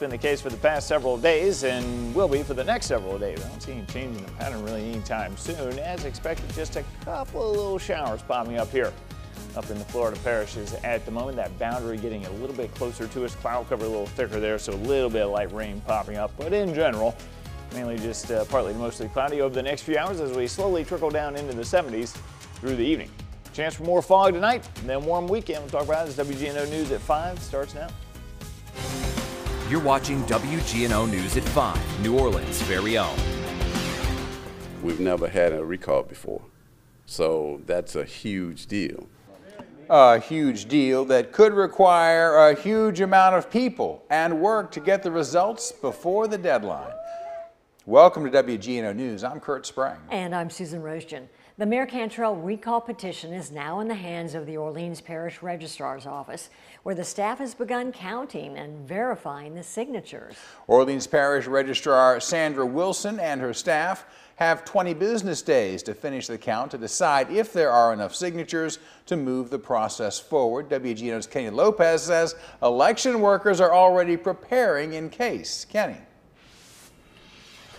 been the case for the past several days and will be for the next several days. I don't see any change in the pattern really anytime soon. As expected, just a couple of little showers popping up here up in the Florida parishes at the moment. That boundary getting a little bit closer to us. Cloud cover a little thicker there, so a little bit of light rain popping up. But in general, mainly just uh, partly to mostly cloudy over the next few hours as we slowly trickle down into the 70s through the evening. Chance for more fog tonight, and then warm weekend. We'll talk about it as WGNO News at 5 starts now. You're watching WGNO News at 5, New Orleans' very own. We've never had a recall before, so that's a huge deal. A huge deal that could require a huge amount of people and work to get the results before the deadline. Welcome to WGNO News. I'm Curt Sprang. And I'm Susan Roesgen. The Mayor Cantrell recall petition is now in the hands of the Orleans Parish Registrar's Office, where the staff has begun counting and verifying the signatures. Orleans Parish Registrar Sandra Wilson and her staff have 20 business days to finish the count to decide if there are enough signatures to move the process forward. WGNO's Kenny Lopez says election workers are already preparing in case. Kenny.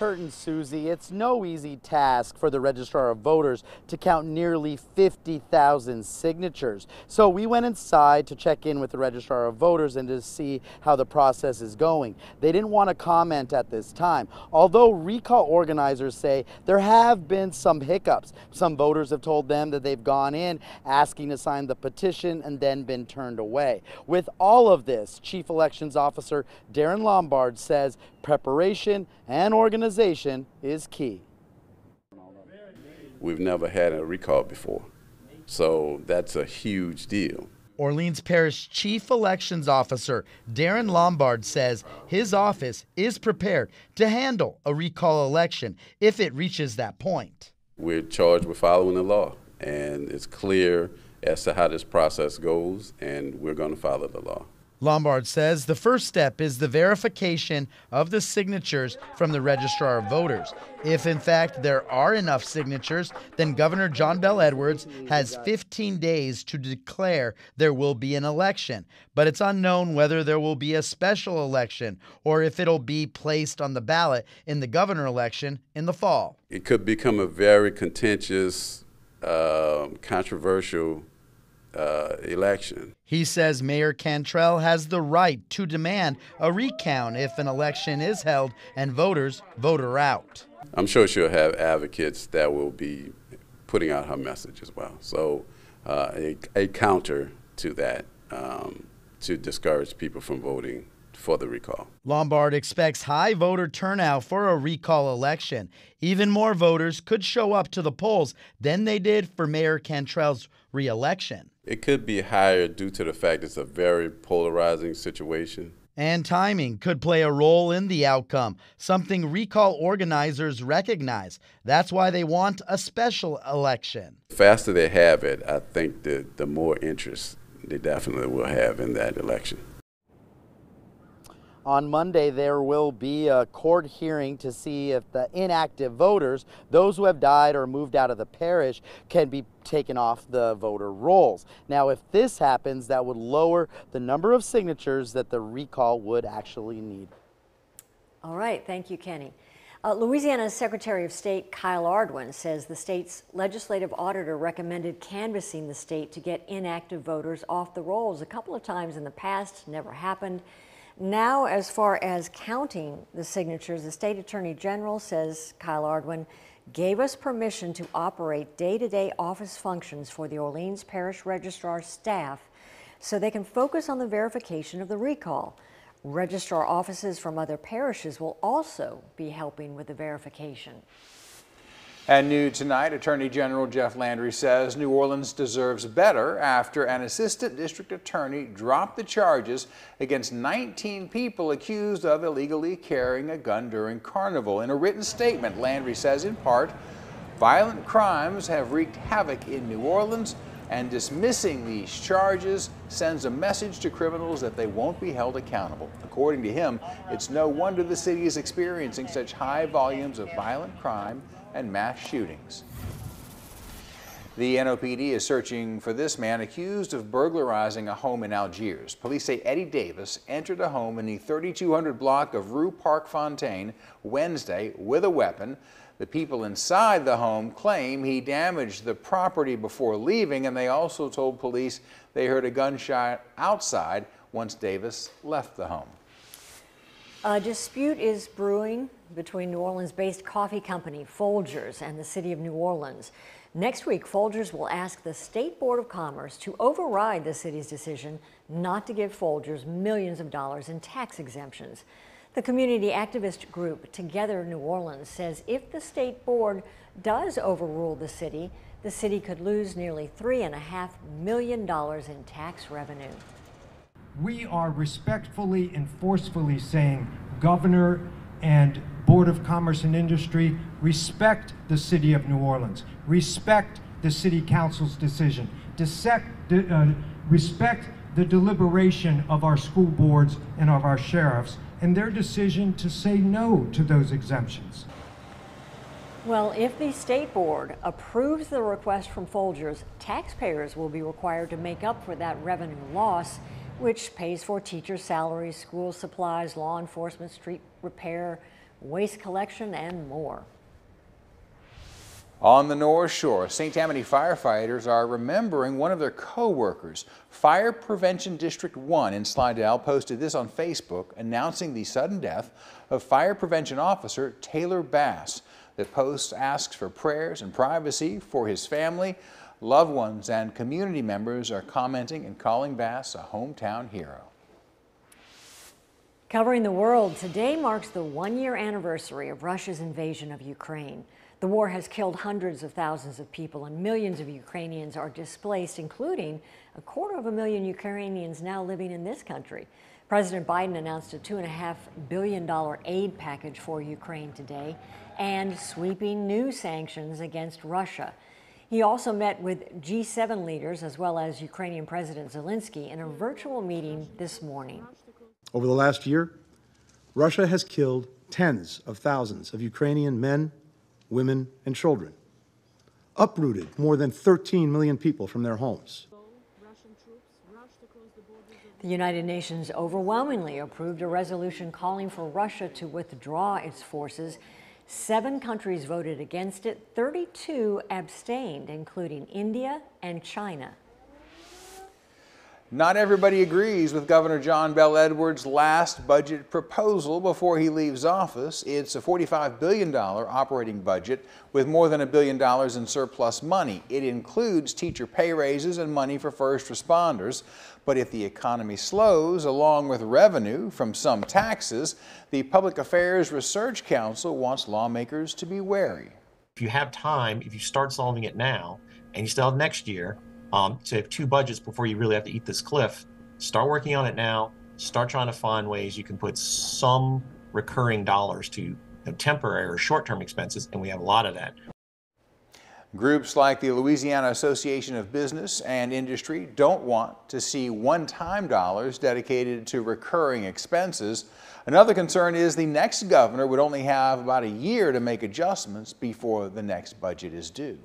Kurt and Susie, it's no easy task for the Registrar of Voters to count nearly 50,000 signatures. So we went inside to check in with the Registrar of Voters and to see how the process is going. They didn't want to comment at this time, although recall organizers say there have been some hiccups. Some voters have told them that they've gone in asking to sign the petition and then been turned away. With all of this, Chief Elections Officer Darren Lombard says preparation and organization is key. We've never had a recall before, so that's a huge deal. Orleans Parish Chief Elections Officer Darren Lombard says his office is prepared to handle a recall election if it reaches that point. We're charged with following the law, and it's clear as to how this process goes, and we're going to follow the law. Lombard says the first step is the verification of the signatures from the Registrar of Voters. If, in fact, there are enough signatures, then Governor John Bel Edwards has 15 days to declare there will be an election. But it's unknown whether there will be a special election or if it'll be placed on the ballot in the governor election in the fall. It could become a very contentious, uh, controversial uh, election. He says Mayor Cantrell has the right to demand a recount if an election is held and voters vote her out. I'm sure she'll have advocates that will be putting out her message as well. So, uh, a, a, counter to that um, to discourage people from voting for the recall. Lombard expects high voter turnout for a recall election. Even more voters could show up to the polls than they did for Mayor Cantrell's reelection. It could be higher due to the fact it's a very polarizing situation. And timing could play a role in the outcome, something recall organizers recognize. That's why they want a special election. The faster they have it, I think the, the more interest they definitely will have in that election. On Monday, there will be a court hearing to see if the inactive voters, those who have died or moved out of the parish, can be taken off the voter rolls. Now, if this happens, that would lower the number of signatures that the recall would actually need. All right, thank you, Kenny. Uh, Louisiana's Secretary of State Kyle Ardoin says the state's legislative auditor recommended canvassing the state to get inactive voters off the rolls a couple of times in the past, never happened. Now, as far as counting the signatures, the state attorney general says Kyle Ardoin gave us permission to operate day-to-day office functions for the Orleans Parish Registrar staff so they can focus on the verification of the recall. Registrar offices from other parishes will also be helping with the verification. And new tonight, Attorney General Jeff Landry says New Orleans deserves better after an assistant district attorney dropped the charges against 19 people accused of illegally carrying a gun during Carnival. In a written statement, Landry says in part, violent crimes have wreaked havoc in New Orleans and dismissing these charges sends a message to criminals that they won't be held accountable. According to him, it's no wonder the city is experiencing such high volumes of violent crime and mass shootings. The NOPD is searching for this man accused of burglarizing a home in Algiers. Police say Eddie Davis entered a home in the 3200 block of Rue Parc Fontaine Wednesday with a weapon. The people inside the home claim he damaged the property before leaving, and they also told police they heard a gunshot outside once Davis left the home. A dispute is brewing between New Orleans-based coffee company Folgers and the city of New Orleans. Next week, Folgers will ask the State Board of Commerce to override the city's decision not to give Folgers millions of dollars in tax exemptions. The community activist group Together New Orleans says if the state board does overrule the city, the city could lose nearly $3.5 million in tax revenue. We are respectfully and forcefully saying, Governor and Board of Commerce and Industry, respect the City of New Orleans, respect the City Council's decision, Dissect, uh, respect the deliberation of our school boards and of our sheriffs, and their decision to say no to those exemptions. Well, if the state board approves the request from Folgers, taxpayers will be required to make up for that revenue loss, which pays for teacher salaries, school supplies, law enforcement, street repair, waste collection, and more. On the North Shore, St. Tammany firefighters are remembering one of their co-workers. Fire Prevention District 1 in Slidell posted this on Facebook announcing the sudden death of fire prevention officer Taylor Bass. The post asks for prayers and privacy for his family. Loved ones and community members are commenting and calling Bass a hometown hero. Covering the world, today marks the one-year anniversary of Russia's invasion of Ukraine. The war has killed hundreds of thousands of people and millions of Ukrainians are displaced, including a quarter of a million Ukrainians now living in this country. President Biden announced a $2.5 billion aid package for Ukraine today and sweeping new sanctions against Russia. He also met with G7 leaders as well as Ukrainian President Zelensky in a virtual meeting this morning. Over the last year, Russia has killed tens of thousands of Ukrainian men, women, and children, uprooted more than 13 million people from their homes. The United Nations overwhelmingly approved a resolution calling for Russia to withdraw its forces. Seven countries voted against it, 32 abstained, including India and China. Not everybody agrees with Governor John Bel Edwards' last budget proposal before he leaves office. It's a $45 billion operating budget with more than a billion dollars in surplus money. It includes teacher pay raises and money for first responders. But if the economy slows, along with revenue from some taxes, the Public Affairs Research Council wants lawmakers to be wary. If you have time, if you start solving it now, and you still have next year, um, to have two budgets before you really have to eat this cliff. Start working on it now. Start trying to find ways you can put some recurring dollars to you know, temporary or short-term expenses, and we have a lot of that. Groups like the Louisiana Association of Business and Industry don't want to see one-time dollars dedicated to recurring expenses. Another concern is the next governor would only have about a year to make adjustments before the next budget is due.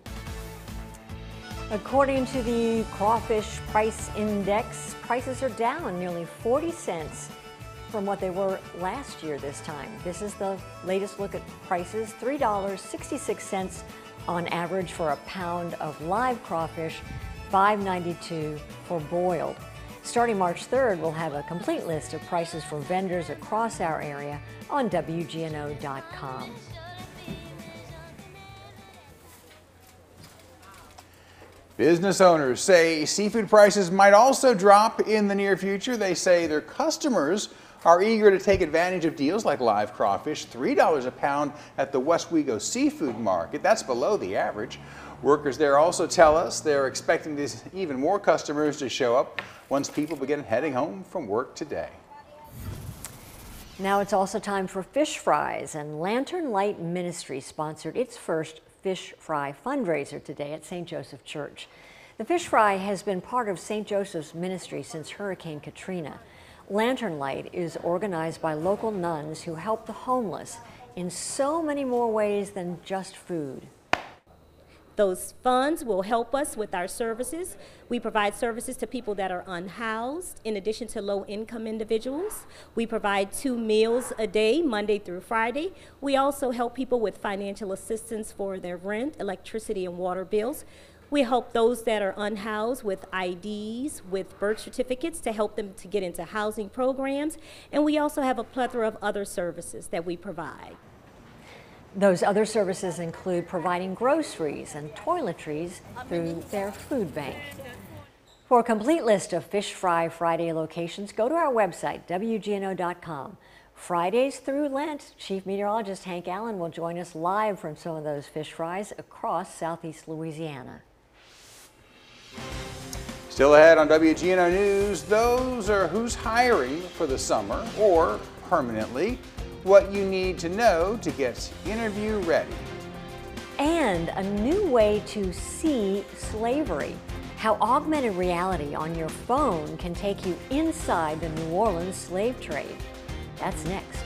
According to the Crawfish Price Index, prices are down nearly 40 cents from what they were last year this time. This is the latest look at prices, $3.66 on average for a pound of live crawfish, $5.92 for boiled. Starting March 3rd, we'll have a complete list of prices for vendors across our area on WGNO.com. Business owners say seafood prices might also drop in the near future. They say their customers are eager to take advantage of deals like live crawfish, $3 a pound at the Westwego Seafood Market. That's below the average. Workers there also tell us they're expecting this, even more customers to show up once people begin heading home from work today. Now it's also time for fish fries, and Lantern Light Ministry sponsored its first Fish Fry fundraiser today at St. Joseph Church. The Fish Fry has been part of St. Joseph's ministry since Hurricane Katrina. Lantern Light is organized by local nuns who help the homeless in so many more ways than just food. Those funds will help us with our services. We provide services to people that are unhoused, in addition to low income individuals. We provide two meals a day, Monday through Friday. We also help people with financial assistance for their rent, electricity, and water bills. We help those that are unhoused with IDs, with birth certificates to help them to get into housing programs. And we also have a plethora of other services that we provide. Those other services include providing groceries and toiletries through their food bank. For a complete list of Fish Fry Friday locations, go to our website, WGNO.com. Fridays through Lent, Chief Meteorologist Hank Allen will join us live from some of those fish fries across southeast Louisiana. Still ahead on WGNO News, those are who's hiring for the summer or permanently what you need to know to get interview ready. And a new way to see slavery. How augmented reality on your phone can take you inside the New Orleans slave trade. That's next.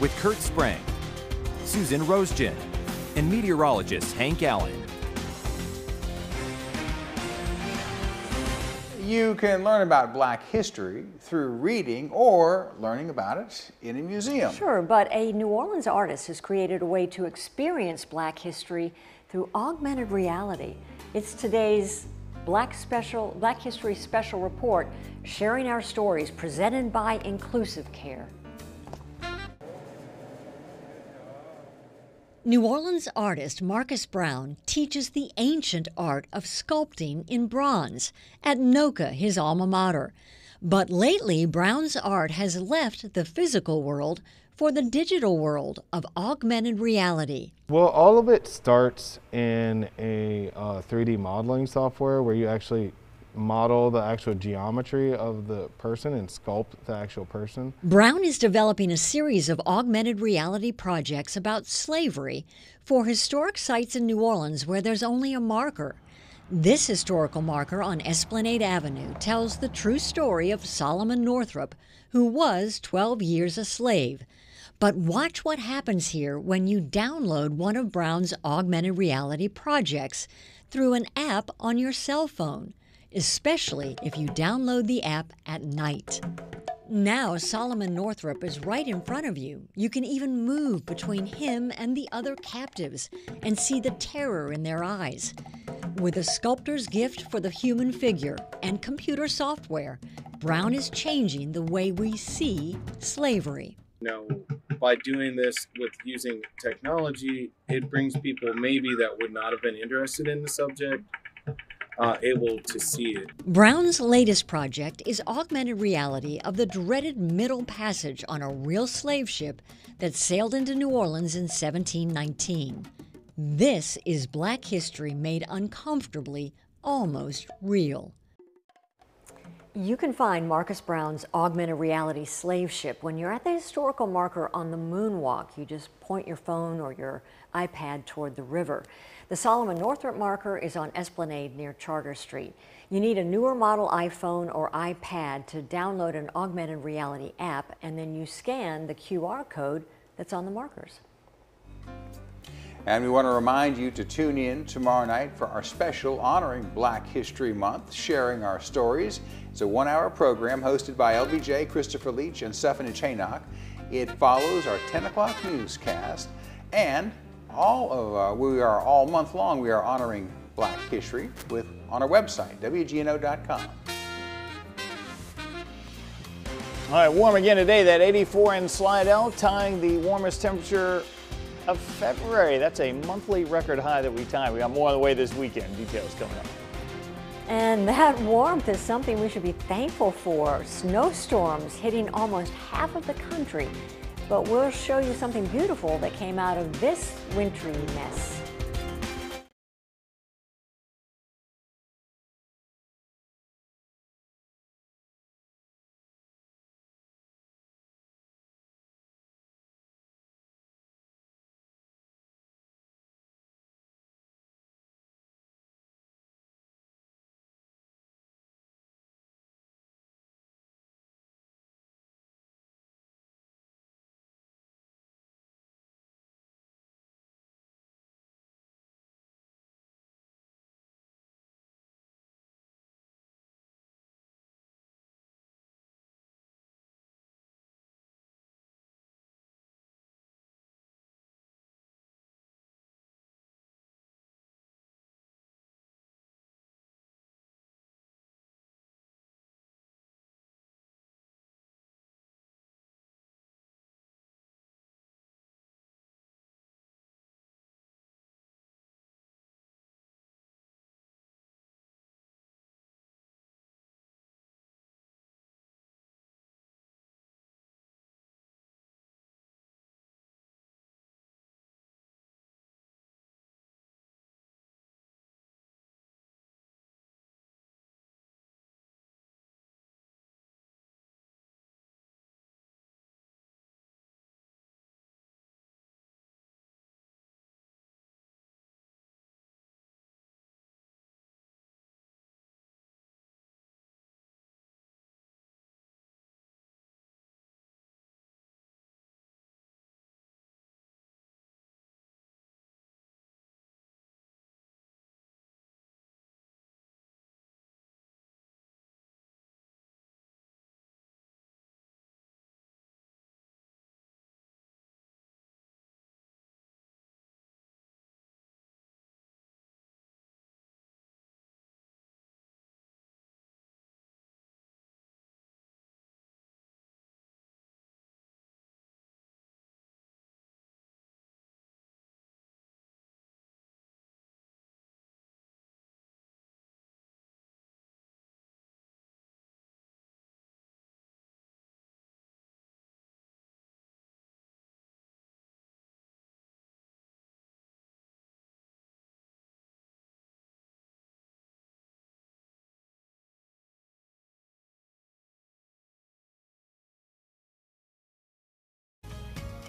With Curt Sprang, Susan Roesgen, and meteorologist Hank Allen. You can learn about black history through reading or learning about it in a museum. Sure, but a New Orleans artist has created a way to experience black history through augmented reality. It's today's Black Special Black History Special Report, sharing our stories presented by Inclusive Care. New Orleans artist Marcus Brown teaches the ancient art of sculpting in bronze at NOCCA, his alma mater. But lately, Brown's art has left the physical world for the digital world of augmented reality. Well, all of it starts in a uh, 3D modeling software where you actually model the actual geometry of the person and sculpt the actual person. Brown is developing a series of augmented reality projects about slavery for historic sites in New Orleans where there's only a marker. This historical marker on Esplanade Avenue tells the true story of Solomon Northup, who was 12 years a slave. But watch what happens here when you download one of Brown's augmented reality projects through an app on your cell phone especially if you download the app at night. Now, Solomon Northup is right in front of you. You can even move between him and the other captives and see the terror in their eyes. With a sculptor's gift for the human figure and computer software, Brown is changing the way we see slavery. Know, by doing this with using technology, it brings people maybe that would not have been interested in the subject uh, able to see it. Brown's latest project is augmented reality of the dreaded Middle Passage on a real slave ship that sailed into New Orleans in 1719. This is black history made uncomfortably almost real. You can find Marcus Brown's augmented reality slave ship when you're at the historical marker on the moonwalk. You just point your phone or your iPad toward the river. The Solomon Northup marker is on Esplanade near Charter Street. You need a newer model iPhone or iPad to download an augmented reality app, and then you scan the QR code that's on the markers. And we want to remind you to tune in tomorrow night for our special honoring Black History Month, sharing our stories. It's a one hour program hosted by LBJ, Christopher Leach, and Stephanie Chaynock. It follows our 10 o'clock newscast and all of uh, we are all month long we are honoring Black History with on our website wgno.com. All right, warm again today. That 84 in Slidell, tying the warmest temperature of February. That's a monthly record high that we tie. We got more on the way this weekend. Details coming up. And that warmth is something we should be thankful for. Snowstorms hitting almost half of the country. But we'll show you something beautiful that came out of this wintry mess.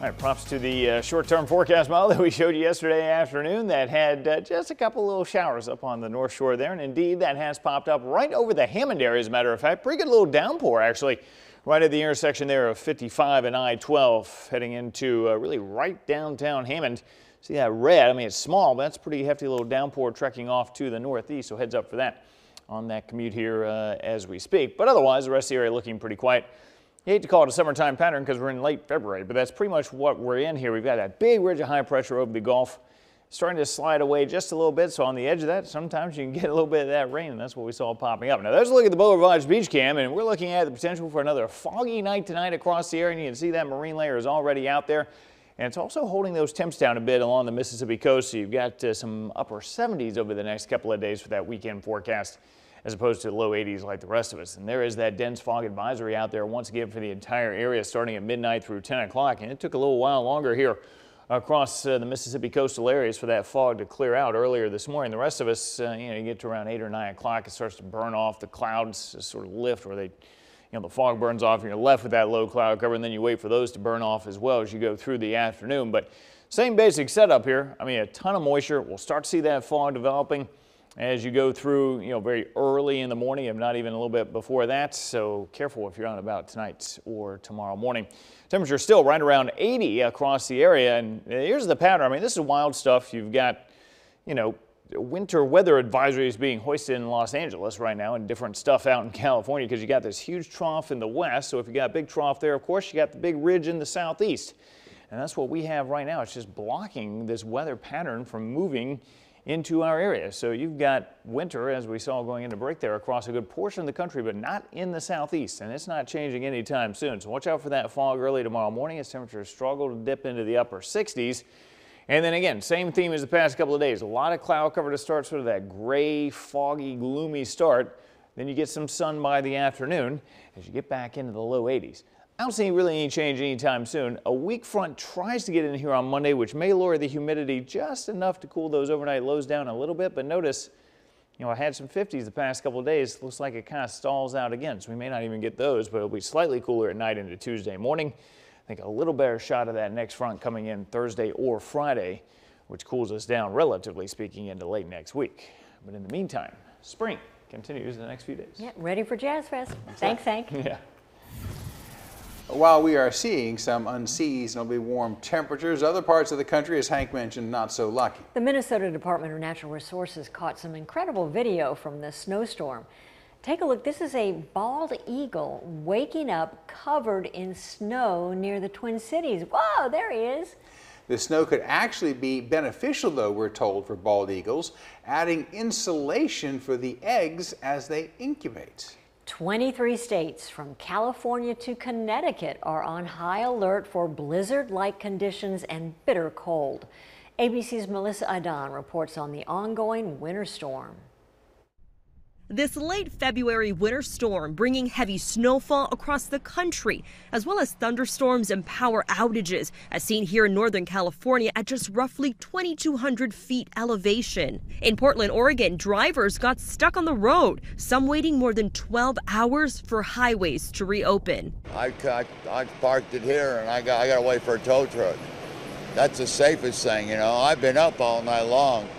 All right, props to the uh, short-term forecast model that we showed you yesterday afternoon that had uh, just a couple little showers up on the north shore there. And indeed, that has popped up right over the Hammond area, as a matter of fact. Pretty good little downpour, actually, right at the intersection there of 55 and I-12, heading into uh, really right downtown Hammond. See that red? I mean, it's small, but that's pretty hefty little downpour trekking off to the northeast, so heads up for that on that commute here uh, as we speak. But otherwise, the rest of the area looking pretty quiet. You hate to call it a summertime pattern because we're in late February, but that's pretty much what we're in here. We've got that big ridge of high pressure over the Gulf starting to slide away just a little bit. So on the edge of that, sometimes you can get a little bit of that rain, and that's what we saw popping up. Now there's a look at the Boulevard Beach Cam, and we're looking at the potential for another foggy night tonight across the area. And you can see that marine layer is already out there. And it's also holding those temps down a bit along the Mississippi coast. So you've got uh, some upper 70s over the next couple of days for that weekend forecast as opposed to low 80s like the rest of us. And there is that dense fog advisory out there once again for the entire area starting at midnight through 10 o'clock. And it took a little while longer here across uh, the Mississippi coastal areas for that fog to clear out earlier this morning. The rest of us, uh, you know, you get to around 8 or 9 o'clock, it starts to burn off. The clouds sort of lift where they, you know, the fog burns off and you're left with that low cloud cover and then you wait for those to burn off as well as you go through the afternoon. But same basic setup here. I mean, a ton of moisture. We'll start to see that fog developing as you go through, you know, very early in the morning, if not even a little bit before that. So careful if you're out about tonight or tomorrow morning. Temperature still right around 80 across the area. And here's the pattern. I mean, this is wild stuff. You've got, you know, winter weather advisories being hoisted in Los Angeles right now and different stuff out in California because you got this huge trough in the west. So if you got a big trough there, of course, you got the big ridge in the southeast. And that's what we have right now. It's just blocking this weather pattern from moving into our area. So you've got winter, as we saw going into break there, across a good portion of the country, but not in the southeast, and it's not changing anytime soon. So watch out for that fog early tomorrow morning as temperatures struggle to dip into the upper 60s. And then again, same theme as the past couple of days. A lot of cloud cover to start, sort of that gray, foggy, gloomy start. Then you get some sun by the afternoon as you get back into the low 80s. I don't see really any change anytime soon. A weak front tries to get in here on Monday, which may lower the humidity just enough to cool those overnight lows down a little bit. But notice, you know, I had some 50s the past couple days. Looks like it kind of stalls out again, so we may not even get those, but it'll be slightly cooler at night into Tuesday morning. I think a little better shot of that next front coming in Thursday or Friday, which cools us down, relatively speaking, into late next week. But in the meantime, spring continues in the next few days. Yeah, ready for Jazz Fest. Thanks, Hank. Yeah. While we are seeing some unseasonably warm temperatures, other parts of the country, as Hank mentioned, not so lucky. The Minnesota Department of Natural Resources caught some incredible video from the snowstorm. Take a look. This is a bald eagle waking up covered in snow near the Twin Cities. Whoa, there he is. The snow could actually be beneficial, though, we're told, for bald eagles, adding insulation for the eggs as they incubate. 23 states from California to Connecticut are on high alert for blizzard-like conditions and bitter cold. ABC's Melissa Adan reports on the ongoing winter storm. This late February winter storm bringing heavy snowfall across the country, as well as thunderstorms and power outages, as seen here in Northern California at just roughly 2,200 feet elevation. In Portland, Oregon, drivers got stuck on the road, some waiting more than 12 hours for highways to reopen. I, I, I parked it here and I got, I got to wait for a tow truck. That's the safest thing, you know. I've been up all night long.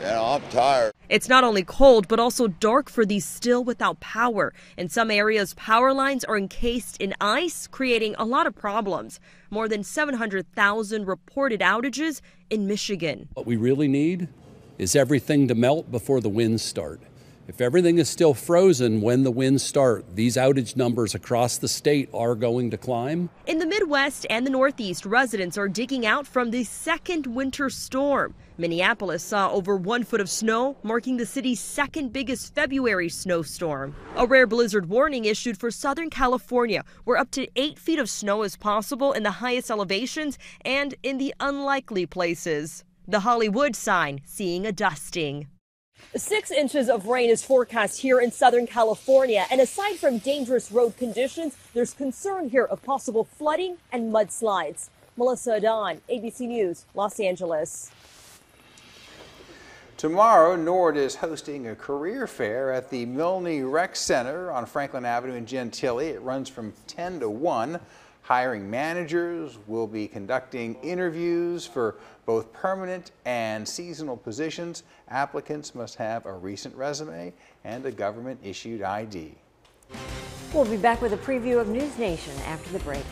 You know, I'm tired. It's not only cold, but also dark for these still without power. In some areas, power lines are encased in ice, creating a lot of problems. More than 700,000 reported outages in Michigan. What we really need is everything to melt before the winds start. If everything is still frozen when the winds start, these outage numbers across the state are going to climb. In the Midwest and the Northeast, residents are digging out from the second winter storm. Minneapolis saw over one foot of snow, marking the city's second biggest February snowstorm. A rare blizzard warning issued for Southern California, where up to eight feet of snow is possible in the highest elevations and in the unlikely places. The Hollywood sign seeing a dusting. Six inches of rain is forecast here in Southern California. And aside from dangerous road conditions, there's concern here of possible flooding and mudslides. Melissa Adan, ABC News, Los Angeles. Tomorrow, Nord is hosting a career fair at the Milne Rec Center on Franklin Avenue in Gentilly. It runs from 10 to 1. Hiring managers will be conducting interviews for both permanent and seasonal positions. Applicants must have a recent resume and a government issued ID. We'll be back with a preview of News Nation after the break.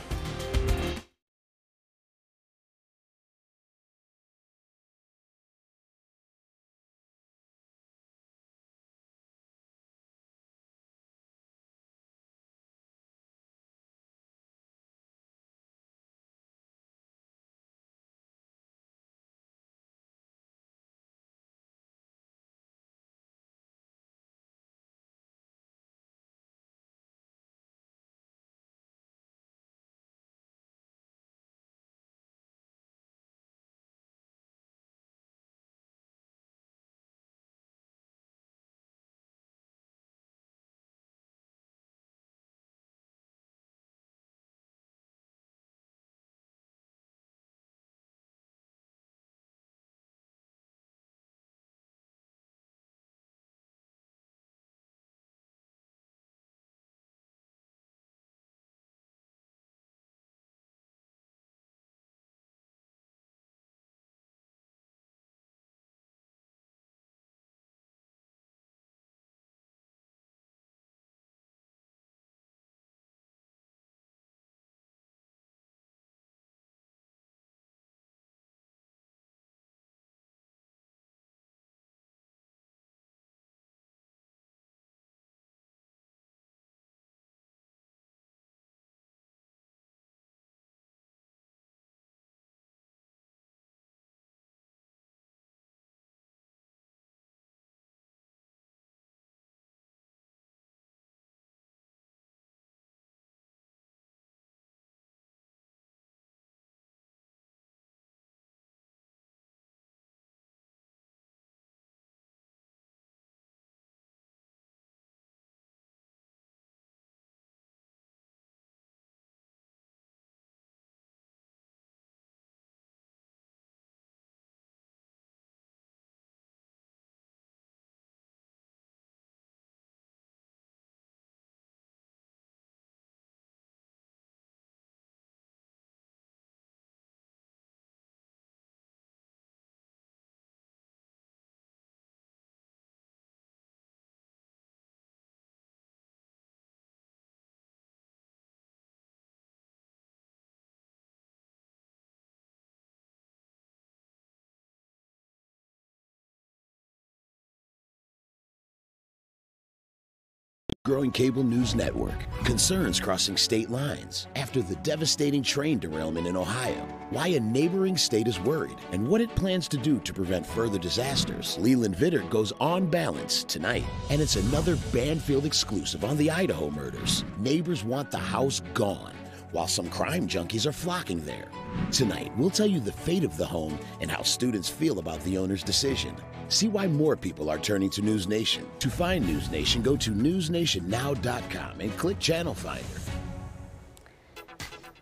Growing cable news network, concerns crossing state lines after the devastating train derailment in Ohio, why a neighboring state is worried, and what it plans to do to prevent further disasters. Leland Vittert goes on balance tonight, and it's another Banfield exclusive on the Idaho murders. Neighbors want the house gone while some crime junkies are flocking there. Tonight, we'll tell you the fate of the home and how students feel about the owner's decision. See why more people are turning to News Nation. To find News Nation, go to newsnationnow.com and click Channel Finder.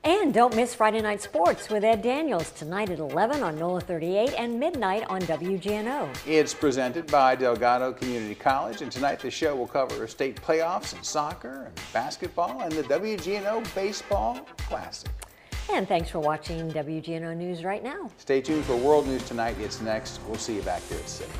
And don't miss Friday Night Sports with Ed Daniels tonight at 11 on NOLA 38 and midnight on WGNO. It's presented by Delgado Community College, and tonight the show will cover state playoffs in soccer and basketball and the WGNO Baseball Classic. And thanks for watching WGNO News right now. Stay tuned for World News tonight. It's next. We'll see you back here at 6.